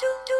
do do